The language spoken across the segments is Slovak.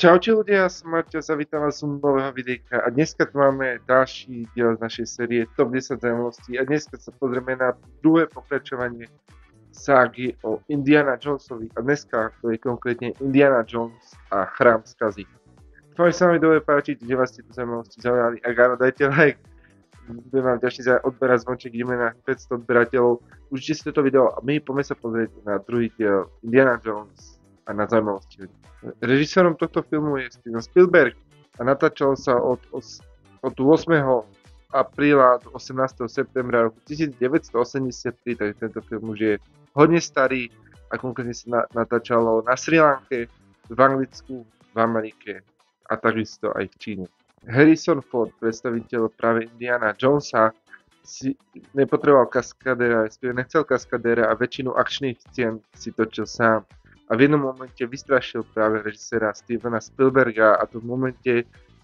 Čaute ľudia, som Marťo, zavítam vás u nového videjka a dneska tu máme ďalší diel z našej série Top 10 zaujímavostí a dneska sa pozrieme na druhé pokračovanie ságy o Indiana Jonesovi a dneska to je konkrétne Indiana Jones a chrám skazy. Dúfam, že sa vám video páčiť, že vás tieto zaujímavosti zaujali. Ak áno, dajte like, budem vám ďalší za odberať zvonček, ideme na 500 odberateľov. Užite si toto video a my poďme sa pozrieť na druhý diel Indiana Jones a na zaujímavosti. Režisérom tohto filmu je Steven Spielberg a natáčal sa od, od 8. apríla do 18. septembra roku 1983, takže tento film už je hodne starý a konkrétne sa natáčalo na Sri Lanke, v Anglicku, v Amerike a takisto aj v Číne. Harrison Ford, predstaviteľ práve Indiana Jonesa, si nepotreboval kaskadéra, nechcel kaskadéra a väčšinu akčných scén si točil sám a v jednom momente vystrašil práve režisera Stevena Spielberga a to v momente,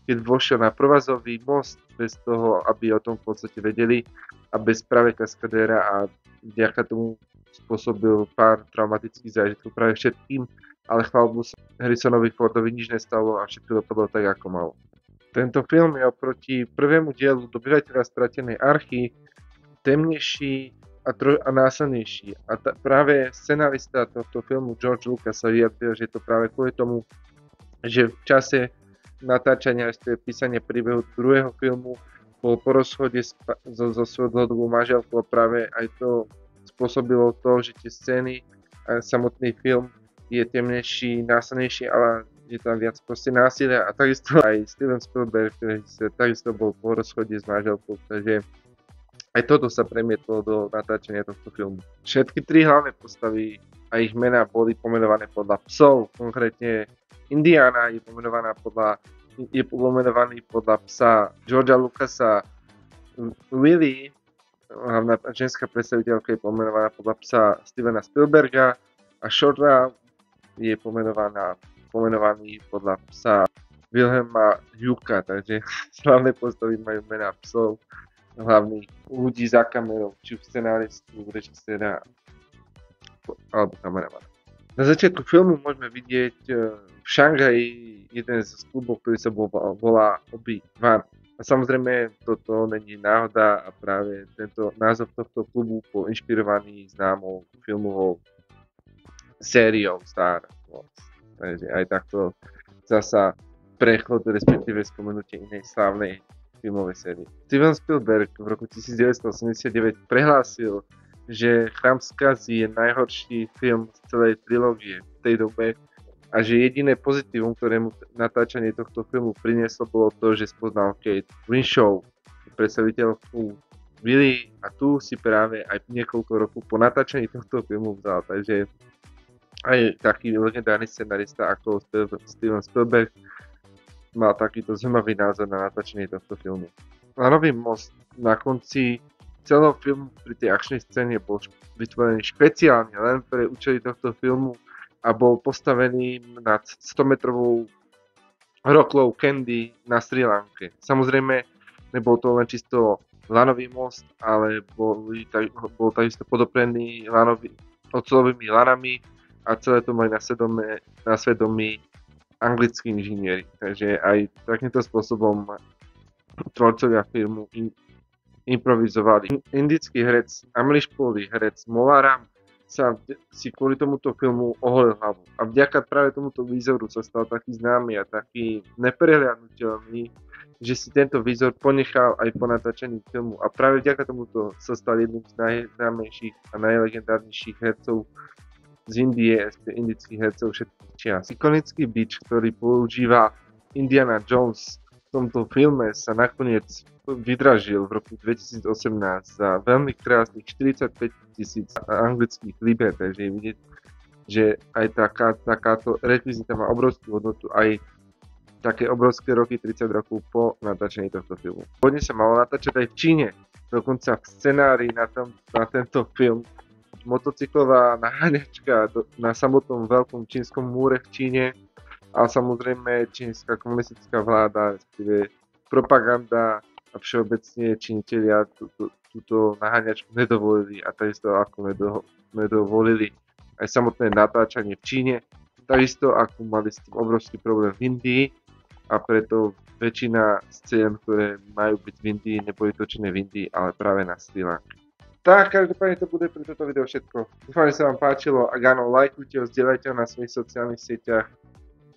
keď vošiel na provazový most bez toho, aby o tom v podstate vedeli a bez práve kaskadéra a vďaka tomu spôsobil pár traumatických zážitkov práve všetkým, ale chválu sa Harrisonovi Fordovi nič nestalo a všetko bolo tak, ako malo. Tento film je oproti prvému dielu Dobyvateľa stratenej archy temnejší, a, tro, a násilnejší. A ta, práve scenarista tohto filmu George Lucas sa vyjadril, že to práve kvôli tomu, že v čase natáčania, respektíve písania príbehu druhého filmu bol po rozchode so, so svojou dlhodobou manželkou a práve aj to spôsobilo to, že tie scény a samotný film je temnejší, násilnejší, ale je tam viac proste násilia a takisto aj Steven Spielberg, ktorý takisto bol po rozchode s manželkou, takže aj toto sa premietlo do natáčania tohto filmu. Všetky tri hlavné postavy a ich mená boli pomenované podľa psov. Konkrétne Indiana je pomenovaná podľa je pomenovaný podľa psa Georgia Lucasa. Willy, hlavná ženská predstaviteľka, je pomenovaná podľa psa Stevena Spielberga a Shorta je pomenovaná, pomenovaný podľa psa Wilhelma Huka, takže hlavné postavy majú mená psov hlavných ľudí za kamerou, či už scenáristu, režiséra alebo kameramana. Na začiatku filmu môžeme vidieť e, v Šangaji jeden z klubov, ktorý sa volá Obi-Wan. A samozrejme toto není náhoda a práve tento názov tohto klubu bol inšpirovaný známou filmovou sériou Star Wars. Takže aj takto zasa prechod, respektíve spomenutie inej slávnej filmovej série. Steven Spielberg v roku 1989 prehlásil, že Chrám skazy je najhorší film z celej trilógie v tej dobe a že jediné pozitívum, ktoré mu natáčanie tohto filmu prinieslo, bolo to, že spoznal Kate Winshaw, predstaviteľku Willy a tu si práve aj niekoľko rokov po natáčaní tohto filmu vzal, takže aj taký legendárny scenarista ako Steven Spielberg mal takýto zaujímavý názor na natáčanie tohto filmu. Lanový most na konci celého filmu pri tej akčnej scéne bol vytvorený špeciálne len pre účely tohto filmu a bol postavený nad 100 metrovou roklou Candy na Sri Lanke. Samozrejme, nebol to len čisto lanový most, ale bol, bol takisto podoprený lanový, ocelovými lanami a celé to mali na svedomí, na svedomí anglickí inžinieri. Takže aj takýmto spôsobom tvorcovia filmu in, improvizovali. Indický herec Amlish Poli, herec Molaram, sa si kvôli tomuto filmu oholil hlavu. A vďaka práve tomuto výzoru sa stal taký známy a taký neprehľadnutelný, že si tento výzor ponechal aj po natáčaní filmu. A práve vďaka tomuto sa stal jedným z najznámejších a najlegendárnejších hercov z Indie, z indických hercov všetkých čias. Ikonický bič, ktorý používa Indiana Jones v tomto filme sa nakoniec vydražil v roku 2018 za veľmi krásnych 45 tisíc anglických liber, takže je vidieť, že aj taká, takáto rekvizita má obrovskú hodnotu aj také obrovské roky, 30 rokov po natáčení tohto filmu. Pôvodne sa malo natáčať aj v Číne, dokonca v scenári na, tom, na tento film motocyklová naháňačka na samotnom veľkom čínskom múre v Číne a samozrejme čínska komunistická vláda, respektíve propaganda a všeobecne činiteľia túto, naháňačku nedovolili a takisto ako nedo, nedovolili aj samotné natáčanie v Číne. takisto ako mali s tým obrovský problém v Indii a preto väčšina scén, ktoré majú byť v Indii, neboli točené v Indii, ale práve na Sri Lanka. Tak, každopádne to bude pre toto video všetko. Dúfam, že sa vám páčilo. Ak áno, lajkujte ho, zdieľajte ho na svojich sociálnych sieťach.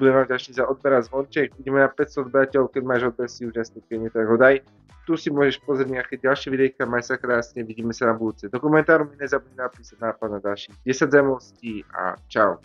Budem vám ďačný za odber a zvonček. Ideme na 500 odberateľov, keď máš odber si účastník, tak ho daj. Tu si môžeš pozrieť nejaké ďalšie videjka, maj sa krásne, vidíme sa na budúce. Do komentáru mi nezabudni napísať nápad na ďalších 10 zemostí a čau.